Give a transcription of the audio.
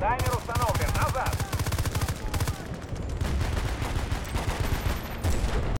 Таймер установлен.